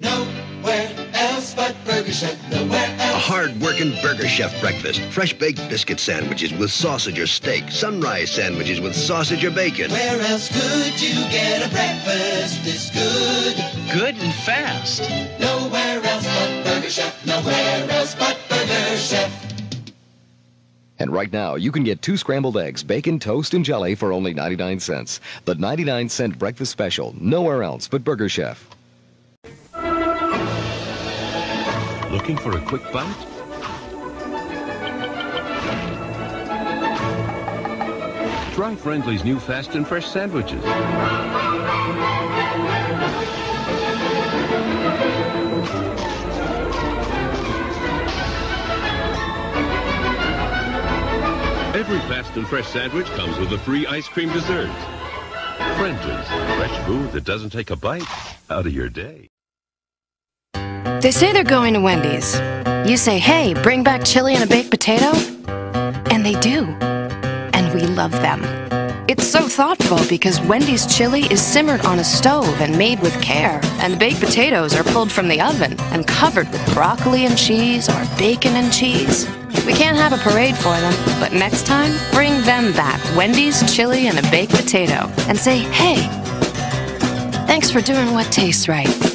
Nowhere else but Burger Chef. Nowhere A else. hard-working Burger Chef breakfast. Fresh baked biscuit sandwiches with sausage or steak. Sunrise sandwiches with sausage or bacon. Where else could you get a breakfast this good? Good and fast. Nowhere else but Burger Chef. Nowhere else but Burger Chef. And right now, you can get two scrambled eggs, bacon, toast, and jelly for only 99 cents. The 99 cent breakfast special, nowhere else but Burger Chef. Looking for a quick bite? Try Friendly's new fast and fresh sandwiches. Every fast and fresh sandwich comes with a free ice cream dessert. Friendly's, fresh food that doesn't take a bite out of your day. They say they're going to Wendy's. You say, hey, bring back chili and a baked potato? And they do. And we love them. It's so thoughtful because Wendy's chili is simmered on a stove and made with care, and the baked potatoes are pulled from the oven and covered with broccoli and cheese or bacon and cheese. We can't have a parade for them, but next time, bring them back Wendy's chili and a baked potato and say, hey, thanks for doing what tastes right.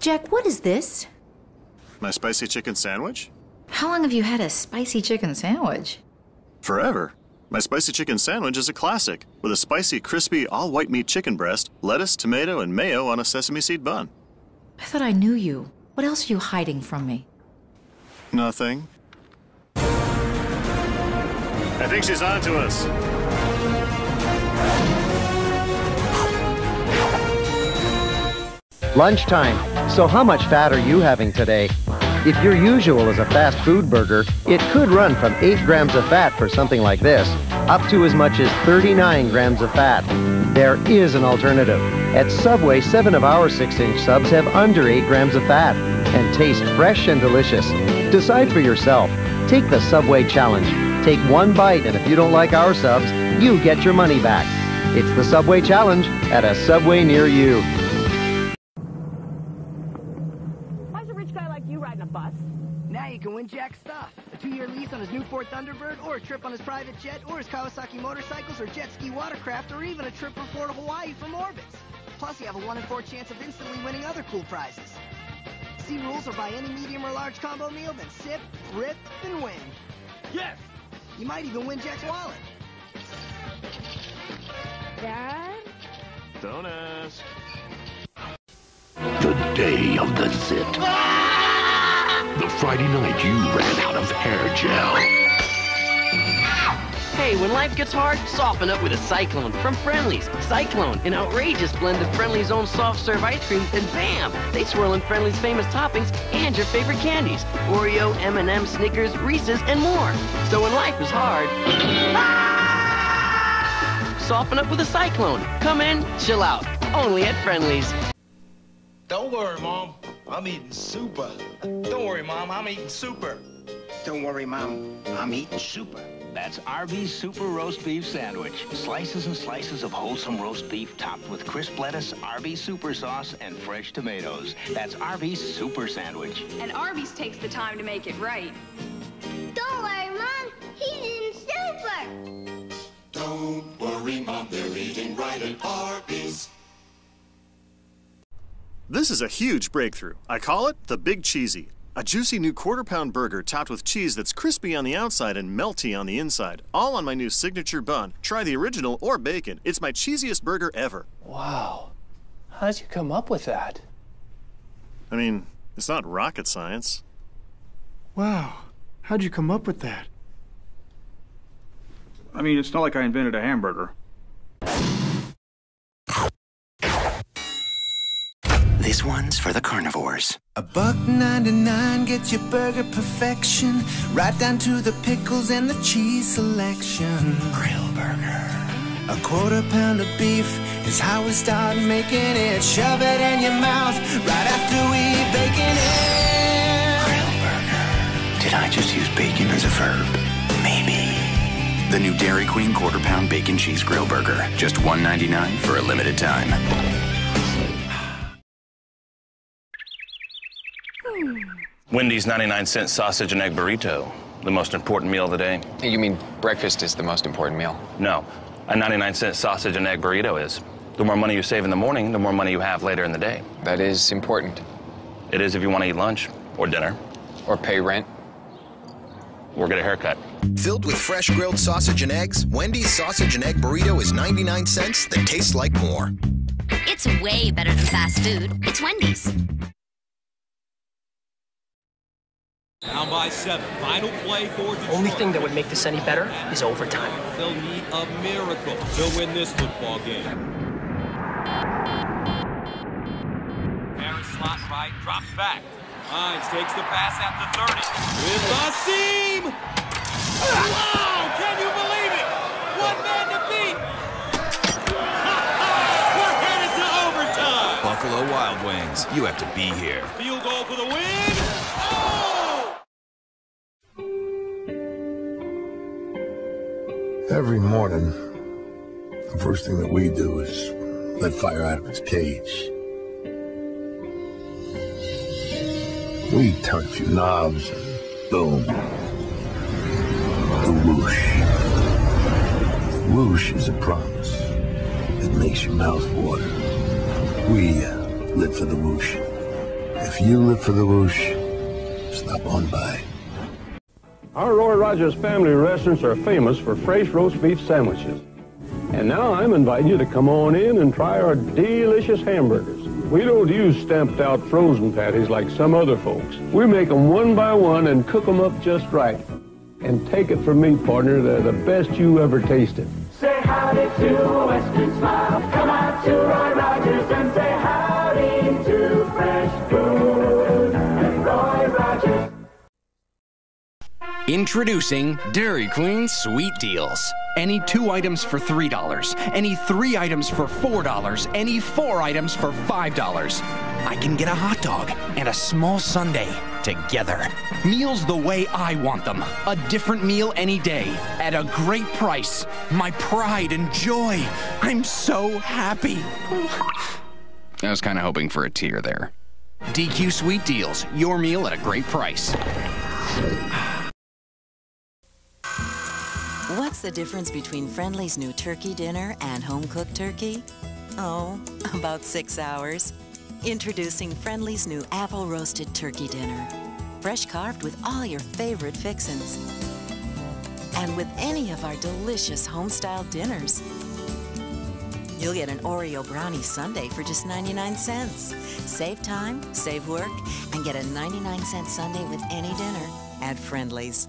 Jack, what is this? My spicy chicken sandwich? How long have you had a spicy chicken sandwich? Forever. My spicy chicken sandwich is a classic, with a spicy, crispy, all white meat chicken breast, lettuce, tomato, and mayo on a sesame seed bun. I thought I knew you. What else are you hiding from me? Nothing. I think she's on to us. Lunchtime. So how much fat are you having today? If your usual is a fast food burger, it could run from 8 grams of fat for something like this, up to as much as 39 grams of fat. There is an alternative. At Subway, 7 of our 6-inch subs have under 8 grams of fat and taste fresh and delicious. Decide for yourself. Take the Subway Challenge. Take one bite, and if you don't like our subs, you get your money back. It's the Subway Challenge at a Subway near you. Riding a bus? Now you can win Jack's stuff. A two-year lease on his new Ford Thunderbird, or a trip on his private jet, or his Kawasaki motorcycles, or jet ski watercraft, or even a trip from Florida to Hawaii from Orbitz. Plus, you have a 1 in 4 chance of instantly winning other cool prizes. See rules or buy any medium or large combo meal, then sip, rip, and win. Yes! You might even win Jack's wallet. Dad? Don't ask. The day of the zit. The Friday night you ran out of hair gel. Hey, when life gets hard, soften up with a Cyclone from Friendly's. Cyclone, an outrageous blend of Friendly's own soft serve ice cream, and bam! They swirl in Friendly's famous toppings and your favorite candies. Oreo, M&M, Snickers, Reese's, and more. So when life is hard, soften up with a Cyclone. Come in, chill out. Only at Friendly's. Don't worry, Mom. I'm eating super. Don't worry, Mom. I'm eating super. Don't worry, Mom. I'm eating super. That's Arby's Super Roast Beef Sandwich. Slices and slices of wholesome roast beef topped with crisp lettuce, Arby's Super Sauce, and fresh tomatoes. That's Arby's Super Sandwich. And Arby's takes the time to make it right. Don't worry, Mom. He's eating super. Don't worry, Mom. They're eating right at Arby's. This is a huge breakthrough. I call it the Big Cheesy. A juicy new quarter pound burger topped with cheese that's crispy on the outside and melty on the inside. All on my new signature bun. Try the original or bacon. It's my cheesiest burger ever. Wow. How'd you come up with that? I mean, it's not rocket science. Wow. How'd you come up with that? I mean, it's not like I invented a hamburger. This one's for the carnivores. A buck 99 gets your burger perfection, right down to the pickles and the cheese selection. Grill burger. A quarter pound of beef is how we start making it. Shove it in your mouth right after we bacon it. Grill burger. Did I just use bacon as a verb? Maybe. The new Dairy Queen quarter pound bacon cheese grill burger. Just $1.99 for a limited time. Wendy's 99 cent sausage and egg burrito, the most important meal of the day. You mean breakfast is the most important meal? No, a 99 cent sausage and egg burrito is. The more money you save in the morning, the more money you have later in the day. That is important. It is if you want to eat lunch or dinner. Or pay rent. Or get a haircut. Filled with fresh grilled sausage and eggs, Wendy's sausage and egg burrito is 99 cents that tastes like more. It's way better than fast food. It's Wendy's. Down by seven. Final play for Detroit. Only thing that would make this any better is overtime. They'll need a miracle to win this football game. Harris slot right, drops back. Hines takes the pass at the 30. With the seam! Wow! Can you believe it? One man to beat! We're headed to overtime! Buffalo Wild Wings. You have to be here. Field goal for the win! Oh! Every morning, the first thing that we do is let fire out of its cage. We turn a few knobs and boom. The whoosh. The whoosh is a promise. It makes your mouth water. We uh, live for the whoosh. If you live for the whoosh, stop on by. Our Roy Rogers family restaurants are famous for fresh roast beef sandwiches. And now I'm inviting you to come on in and try our delicious hamburgers. We don't use stamped out frozen patties like some other folks. We make them one by one and cook them up just right. And take it from me, partner, they're the best you ever tasted. Say howdy to a Western smile. Come out to Roy Rogers and say howdy Introducing Dairy Queen Sweet Deals. Any two items for $3, any three items for $4, any four items for $5. I can get a hot dog and a small sundae together. Meals the way I want them. A different meal any day at a great price. My pride and joy. I'm so happy. I was kind of hoping for a tear there. DQ Sweet Deals. Your meal at a great price. What's the difference between Friendly's new turkey dinner and home cooked turkey? Oh, about six hours. Introducing Friendly's new apple roasted turkey dinner. Fresh carved with all your favorite fixins. And with any of our delicious home style dinners. You'll get an Oreo brownie sundae for just 99 cents. Save time, save work, and get a 99 cent sundae with any dinner at Friendly's.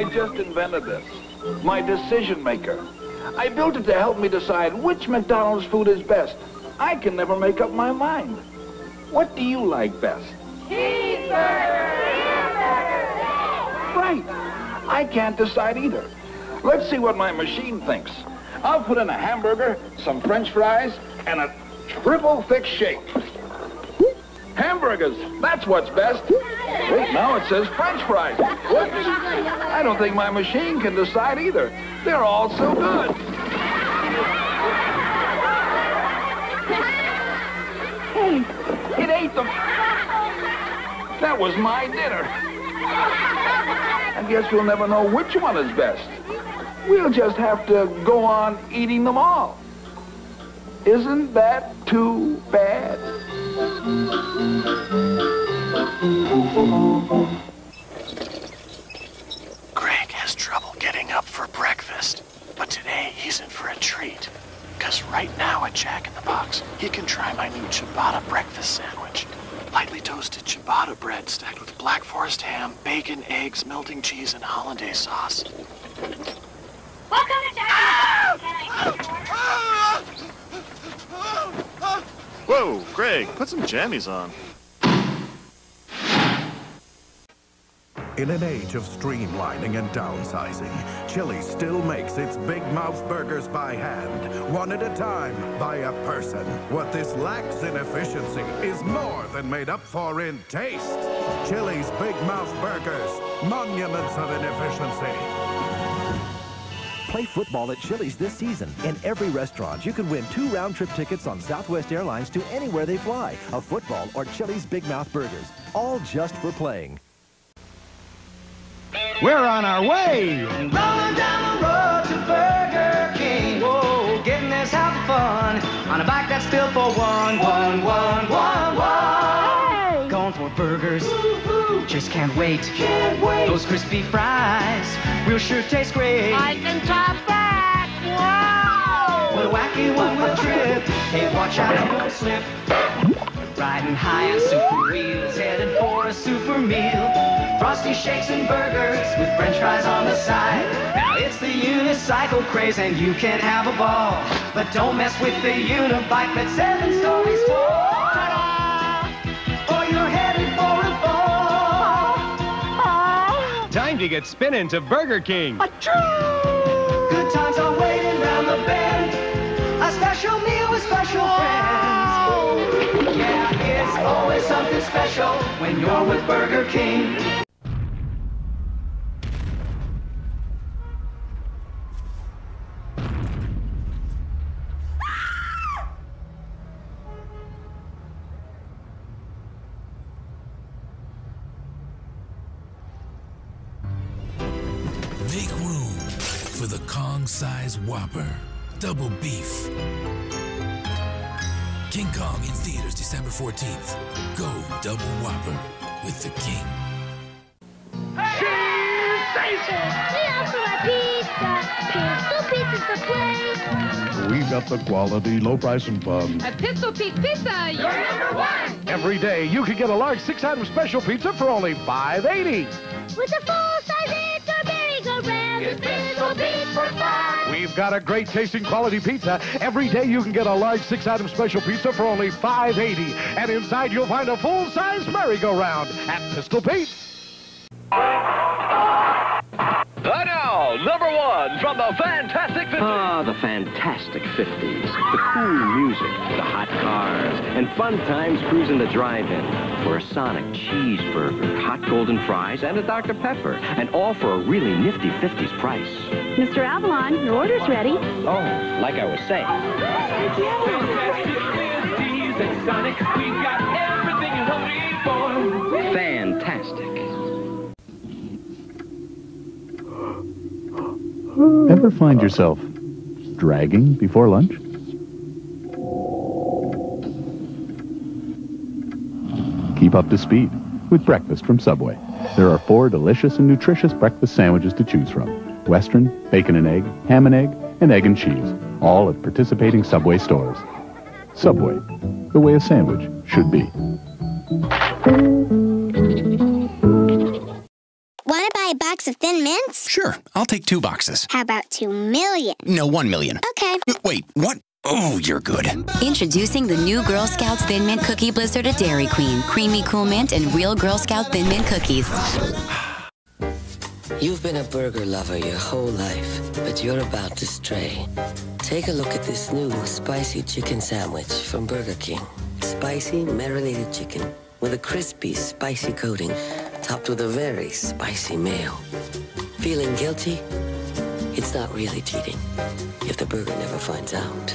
I just invented this. My decision maker. I built it to help me decide which McDonald's food is best. I can never make up my mind. What do you like best? Cheeseburger! Right. I can't decide either. Let's see what my machine thinks. I'll put in a hamburger, some french fries, and a triple thick shake. That's what's best. Wait, now it says french fries. Whoops. I don't think my machine can decide either. They're all so good. Hey, it ate them. That was my dinner. I guess we'll never know which one is best. We'll just have to go on eating them all. Isn't that too bad? Greg has trouble getting up for breakfast, but today he's in for a treat. Because right now at Jack in the Box, he can try my new ciabatta breakfast sandwich. Lightly toasted ciabatta bread stacked with black forest ham, bacon, eggs, melting cheese, and hollandaise sauce. Welcome to Jack Whoa, Greg, put some jammies on. In an age of streamlining and downsizing, Chili's still makes its Big Mouth burgers by hand, one at a time, by a person. What this lacks in efficiency is more than made up for in taste. Chili's Big Mouth burgers, monuments of inefficiency. Play football at Chili's this season. In every restaurant, you can win two round-trip tickets on Southwest Airlines to anywhere they fly, a football or Chili's Big Mouth burgers, all just for playing. We're on our way. Rolling down the road to Burger King. Whoa, getting us having fun on a bike that's built for one, one, one, one, one. Going for burgers. Just can't wait. Can't wait. Those crispy fries will sure taste great. I can top that. Wow. What a wacky one-wheel trip. Hey, watch out, don't slip. Riding high on super wheels, headed for a super meal. Frosty shakes and burgers with french fries on the side. Now it's the unicycle craze and you can have a ball. But don't mess with the unibike that's seven stories tall. To get spinning to Burger King. Good times are waiting round the bend. A special meal with special friends. Yeah, it's always something special when you're with Burger King. The Kong size Whopper. Double beef. King Kong in theaters December 14th. Go double Whopper with the King. Pistol Pizza's the place. We've got the quality, low price, and fun. At Pistol Pete Pizza, you're number one. Every day, you can get a large six-item special pizza for only $5.80. With a We've got a great tasting quality pizza. Every day you can get a large six-item special pizza for only $5.80. And inside you'll find a full-size merry-go-round at Pistol Pete. And now, number one from the Fantastic 50s. Ah, the fantastic 50s. The cool music, the hot cars, and fun times cruising the drive-in. For a Sonic cheeseburger, hot golden fries, and a Dr. Pepper. And all for a really nifty 50s price. Mr. Avalon, your order's ready. Oh, like I was saying. At Ever find yourself dragging before lunch? Keep up to speed with breakfast from Subway. There are four delicious and nutritious breakfast sandwiches to choose from. Western, bacon and egg, ham and egg, and egg and cheese. All at participating Subway stores. Subway, the way a sandwich should be. Box of Thin Mints? Sure, I'll take two boxes. How about two million? No, one million. Okay. Wait, what? Oh, you're good. Introducing the new Girl Scouts Thin Mint Cookie Blizzard at Dairy Queen. Creamy cool mint and real Girl Scout Thin Mint cookies. You've been a burger lover your whole life, but you're about to stray. Take a look at this new spicy chicken sandwich from Burger King. Spicy marinated chicken with a crispy, spicy coating, topped with a very spicy mayo. Feeling guilty? It's not really cheating if the burger never finds out.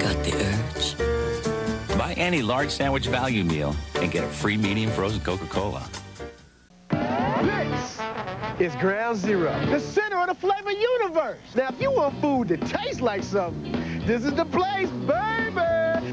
Got the urge? Buy any large sandwich value meal and get a free medium frozen Coca-Cola. This is Ground Zero, the center of the flavor universe. Now, if you want food that tastes like something, this is the place, baby.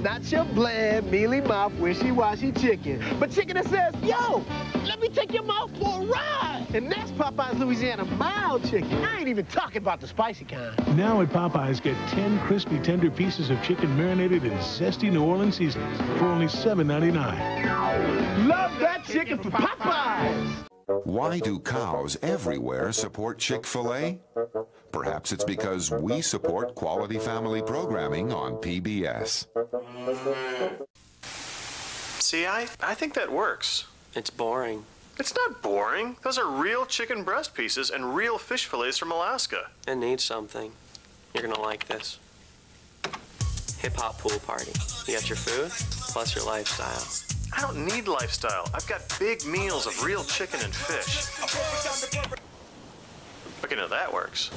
Not your bland, mealy mouth, wishy-washy chicken, but chicken that says, yo, let me take your mouth for a ride. And that's Popeyes Louisiana mild chicken. I ain't even talking about the spicy kind. Now at Popeyes, get 10 crispy, tender pieces of chicken marinated in zesty New Orleans seasonings for only $7.99. Love that chicken from Popeyes. Why do cows everywhere support Chick fil A? Perhaps it's because we support quality family programming on PBS. See, I, I think that works. It's boring. It's not boring. Those are real chicken breast pieces and real fish fillets from Alaska. It needs something. You're gonna like this. Hip hop pool party. You got your food, plus your lifestyle. I don't need lifestyle. I've got big meals of real chicken and fish. Okay, now that works.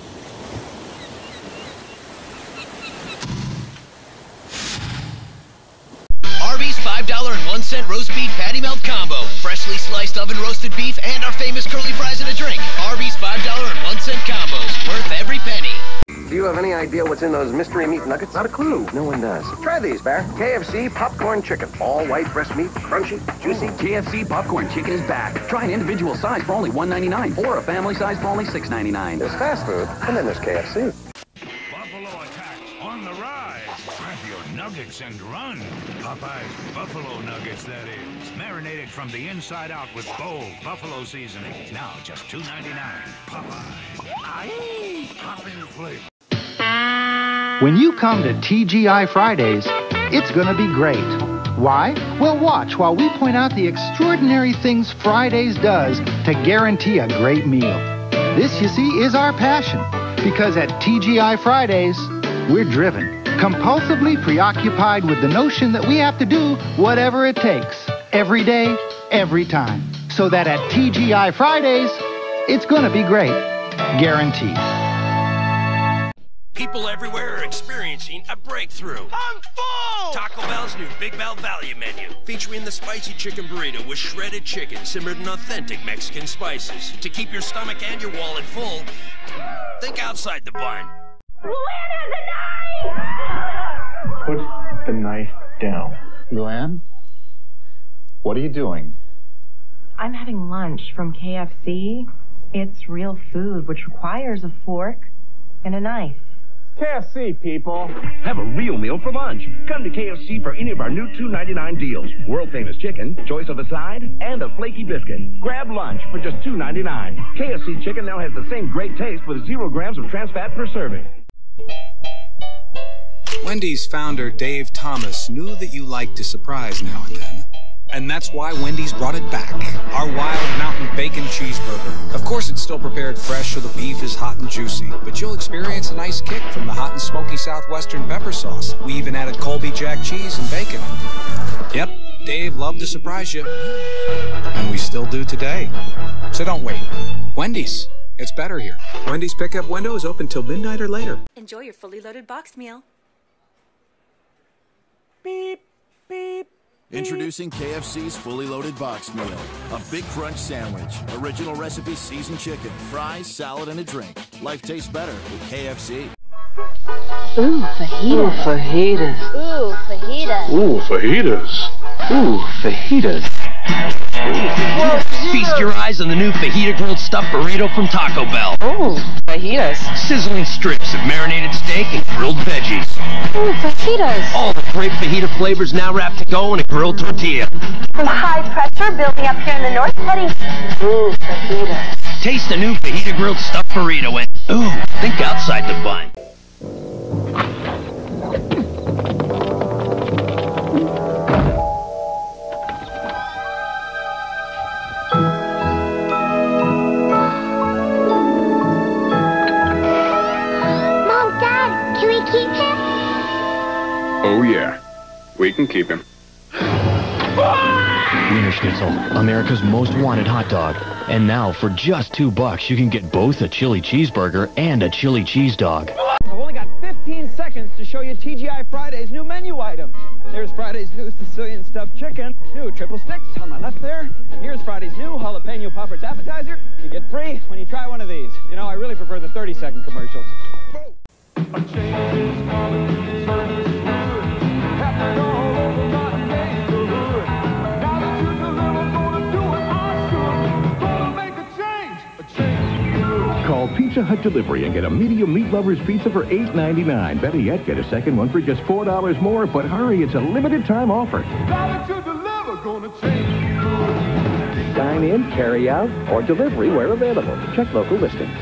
Arby's $5.01 roast beef patty melt combo. Freshly sliced oven roasted beef and our famous curly fries in a drink. Arby's $5.01 combos. Worth every penny. Do you have any idea what's in those mystery meat nuggets? Not a clue. No one does. Try these, Bear. KFC popcorn chicken. All white breast meat, crunchy, juicy. KFC popcorn chicken is back. Try an individual size for only $1.99 or a family size for only $6.99. There's fast food, and then there's KFC. Buffalo attack on the rise. Grab your nuggets and run. Popeyes Buffalo Nuggets, that is. Marinated from the inside out with bold buffalo seasoning. Now just $2.99. Popeyes. Aye, popping flavor. When you come to TGI Fridays, it's going to be great. Why? Well, watch while we point out the extraordinary things Fridays does to guarantee a great meal. This, you see, is our passion. Because at TGI Fridays, we're driven, compulsively preoccupied with the notion that we have to do whatever it takes, every day, every time. So that at TGI Fridays, it's going to be great. Guaranteed. People everywhere are experiencing a breakthrough. I'm full! Taco Bell's new Big Bell Value Menu, featuring the spicy chicken burrito with shredded chicken simmered in authentic Mexican spices. To keep your stomach and your wallet full, think outside the bun. Put the knife down. Luann? What are you doing? I'm having lunch from KFC. It's real food, which requires a fork and a knife. KFC, people. Have a real meal for lunch. Come to KFC for any of our new $2.99 deals. World famous chicken, choice of a side, and a flaky biscuit. Grab lunch for just $2.99. KFC chicken now has the same great taste with zero grams of trans fat per serving. Wendy's founder Dave Thomas knew that you liked to surprise now and then. And that's why Wendy's brought it back. Our Wild Mountain Bacon Cheeseburger. Of course, it's still prepared fresh so the beef is hot and juicy, but you'll experience a nice kick from the hot and smoky Southwestern pepper sauce. We even added Colby Jack cheese and bacon. Yep, Dave loved to surprise you. And we still do today. So don't wait. Wendy's. It's better here. Wendy's pickup window is open till midnight or later. Enjoy your fully loaded boxed meal. Beep, beep. Introducing KFC's fully loaded box meal. A big crunch sandwich, original recipe seasoned chicken, fries, salad, and a drink. Life tastes better with KFC. Ooh, fajita. Ooh, fajitas. Ooh, fajita. Ooh, fajitas. Ooh, fajitas. Feast your eyes on the new fajita grilled stuffed burrito from Taco Bell. Ooh, fajitas. Sizzling strips of marinated steak and grilled veggies. Ooh, fajitas. All the great fajita flavors now wrapped to go in a grilled tortilla. From high pressure building up here in the north, heading. Ooh, fajitas. Taste the new fajita grilled stuffed burrito and, ooh, think outside the bun. Can keep him. Wienerschnitzel, America's most wanted hot dog. And now, for just two bucks, you can get both a chili cheeseburger and a chili cheese dog. I've only got 15 seconds to show you TGI Friday's new menu items. There's Friday's new Sicilian stuffed chicken, new triple sticks on my left there. And here's Friday's new jalapeno poppers appetizer. You get free when you try one of these. You know, I really prefer the 30 second commercials. Pizza Hut Delivery and get a medium meat lover's pizza for $8.99. Better yet, get a second one for just $4 more. But hurry, it's a limited time offer. Dine in, carry out, or delivery where available. Check local listings.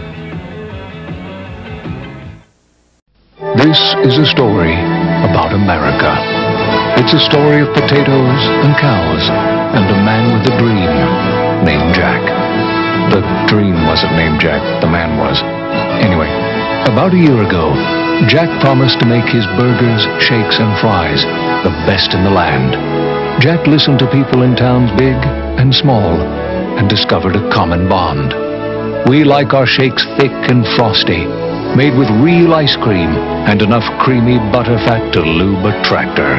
This is a story about America. It's a story of potatoes and cows and a man with a dream. named Jack. The dream wasn't named Jack, the man was. Anyway, about a year ago, Jack promised to make his burgers, shakes, and fries the best in the land. Jack listened to people in towns big and small and discovered a common bond. We like our shakes thick and frosty, made with real ice cream and enough creamy butter fat to lube a tractor.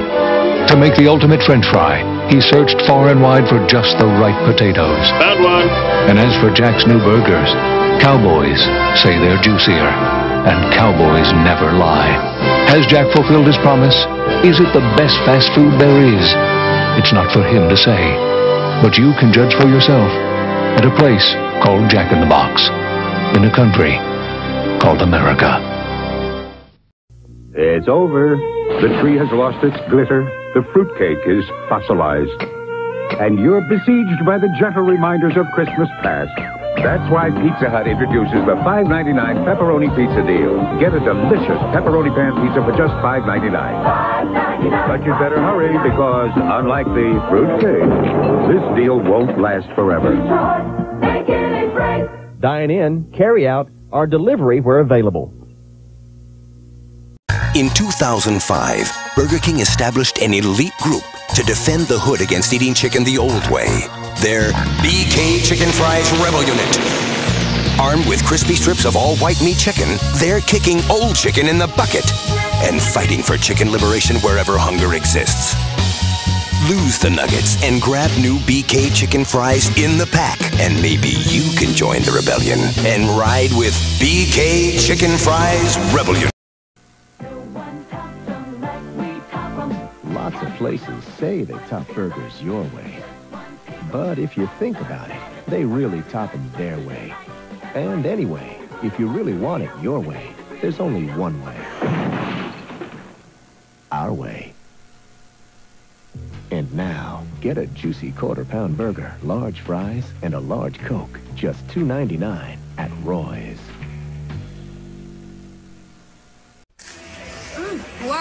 To make the ultimate french fry, he searched far and wide for just the right potatoes. Found one. And as for Jack's new burgers, cowboys say they're juicier, and cowboys never lie. Has Jack fulfilled his promise? Is it the best fast food there is? It's not for him to say, but you can judge for yourself at a place called Jack in the Box, in a country called America. It's over. The tree has lost its glitter. The fruitcake is fossilized. And you're besieged by the gentle reminders of Christmas past. That's why Pizza Hut introduces the $5.99 pepperoni pizza deal. Get a delicious pepperoni pan pizza for just $5.99. But you'd better hurry because, unlike the fruitcake, this deal won't last forever. Dine in, carry out, or delivery where available. In 2005, Burger King established an elite group to defend the hood against eating chicken the old way. Their BK Chicken Fries Rebel Unit. Armed with crispy strips of all white meat chicken, they're kicking old chicken in the bucket and fighting for chicken liberation wherever hunger exists. Lose the nuggets and grab new BK chicken fries in the pack, and maybe you can join the rebellion and ride with BK Chicken Fries Rebel places say they top burgers your way. But if you think about it, they really top them their way. And anyway, if you really want it your way, there's only one way. Our way. And now, get a juicy quarter pound burger, large fries, and a large Coke. Just $2.99 at Roy's.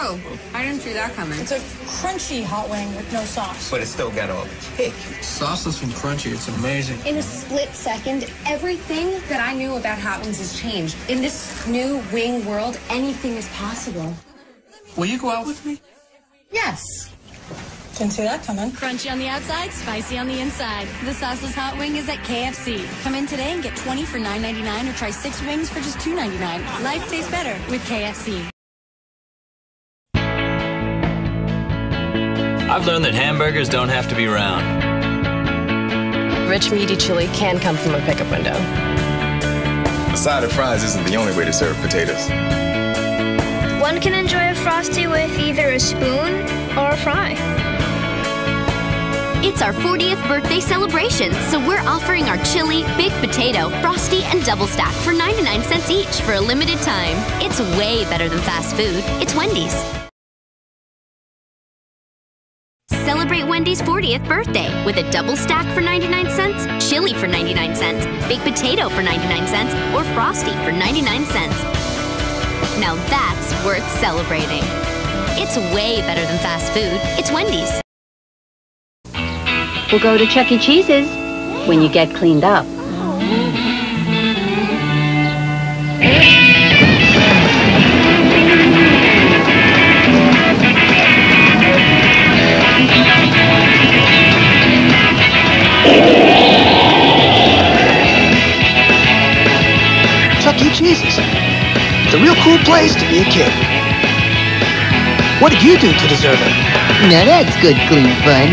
Whoa, I didn't see that coming. It's a crunchy hot wing with no sauce. But it's still got all the kick. Sauceless and crunchy, it's amazing. In a split second, everything that I knew about hot wings has changed. In this new wing world, anything is possible. Will you go out with me? Yes. Didn't see that coming. Crunchy on the outside, spicy on the inside. The sauceless hot wing is at KFC. Come in today and get 20 for $9.99 or try six wings for just $2.99. Life tastes better with KFC. I've learned that hamburgers don't have to be round. Rich meaty chili can come from a pickup window. A side of fries isn't the only way to serve potatoes. One can enjoy a Frosty with either a spoon or a fry. It's our 40th birthday celebration, so we're offering our chili, baked potato, frosty, and double stack for 99 cents each for a limited time. It's way better than fast food. It's Wendy's. Celebrate Wendy's 40th birthday with a double stack for 99 cents, chili for 99 cents, baked potato for 99 cents, or frosty for 99 cents. Now that's worth celebrating. It's way better than fast food. It's Wendy's. We'll go to Chuck E. Cheese's when you get cleaned up. Chuck E. Cheese's. It's a real cool place to be a kid. What did you do to deserve it? Now that's good, clean fun.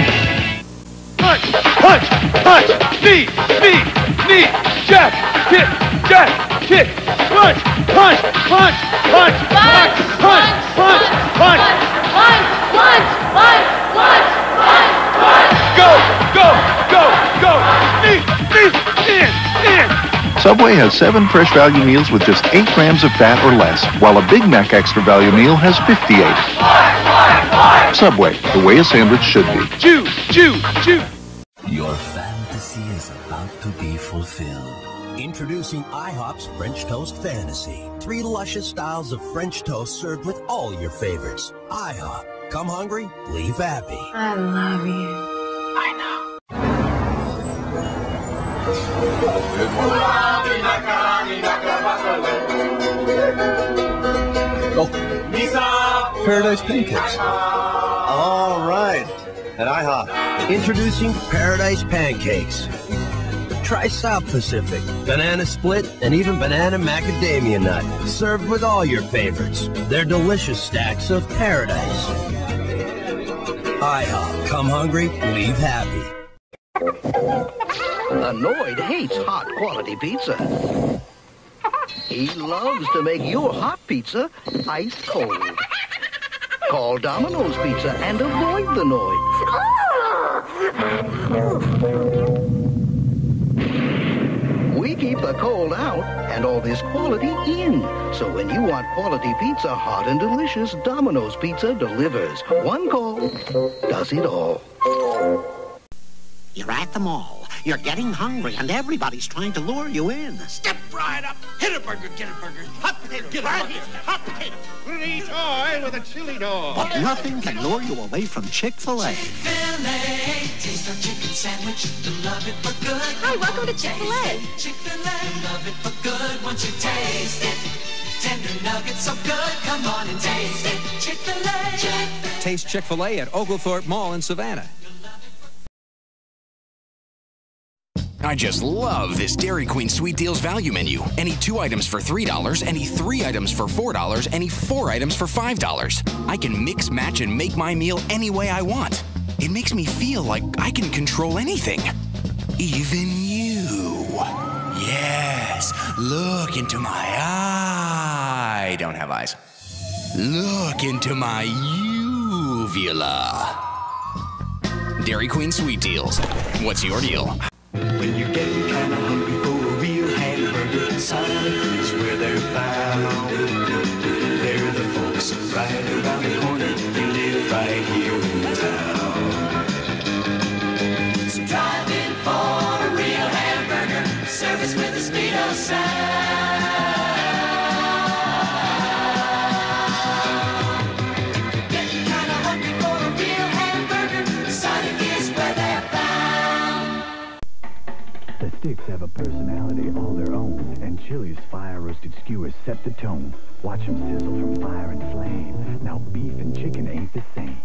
Punch! Punch! Punch! Knee! Knee! Knee! Jack! Kick! Jack! Kick! Punch! Punch! Punch! Punch! Punch! Punch! Punch! Punch! Punch! Punch! Punch! Punch! Punch! Punch! Go! Go! Go! Go! Knee! Knee! In! In! Subway has seven fresh value meals with just 8 grams of fat or less, while a Big Mac extra value meal has 58. Subway, the way a sandwich should be. Chew! Chew! Chew! Your fantasy is about to be fulfilled. Introducing IHOP's French Toast Fantasy. Three luscious styles of French toast served with all your favorites. IHOP. Come hungry, leave happy. I love you. I know. Oh, Paradise Pancakes. All right. At IHOP, introducing Paradise Pancakes. Try South Pacific, banana split, and even banana macadamia nut. Served with all your favorites. They're delicious stacks of paradise. IHOP. Come hungry, leave happy. The Noid hates hot quality pizza. He loves to make your hot pizza ice cold. Call Domino's Pizza and avoid the Noid. Keep the cold out and all this quality in. So when you want quality pizza hot and delicious, Domino's Pizza delivers. One call does it all. You're at the mall. You're getting hungry, and everybody's trying to lure you in. Step right up. Hit a burger, get a burger. Hot potato, get right here. Hot potato. Please oil with a chili dog. But nothing can lure you away from Chick-fil-A. Chick-fil-A. Taste our chicken sandwich. You'll love it for good. Hi, welcome to Chick-fil-A. Chick-fil-A. Love it for good once you taste it. Tender nuggets so good. Come on and taste it. Chick-fil-A. Chick-fil-A. Taste Chick-fil-A at Oglethorpe Mall in Savannah. I just love this Dairy Queen Sweet Deals value menu. Any two items for $3, any three items for $4, any four items for $5. I can mix, match, and make my meal any way I want. It makes me feel like I can control anything. Even you. Yes, look into my eye. I don't have eyes. Look into my uvula. Dairy Queen Sweet Deals. What's your deal? When you're getting kinda hungry for a real hamburger, Sonic is where they're found. They're the folks right around the corner. They live right here sticks have a personality all their own, and Chili's fire-roasted skewers set the tone. Watch them sizzle from fire and flame. Now beef and chicken ain't the same.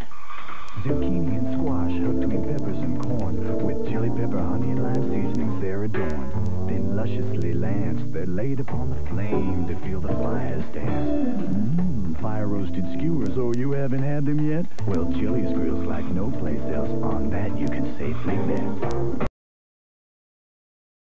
Zucchini and squash hooked between peppers and corn. With chili pepper, honey, and lime seasonings, they're adorned. Then lusciously lanced, they're laid upon the flame to feel the fire's dance. Mmm, fire-roasted skewers, oh, you haven't had them yet? Well, Chili's grills like no place else. On that, you can safely bet.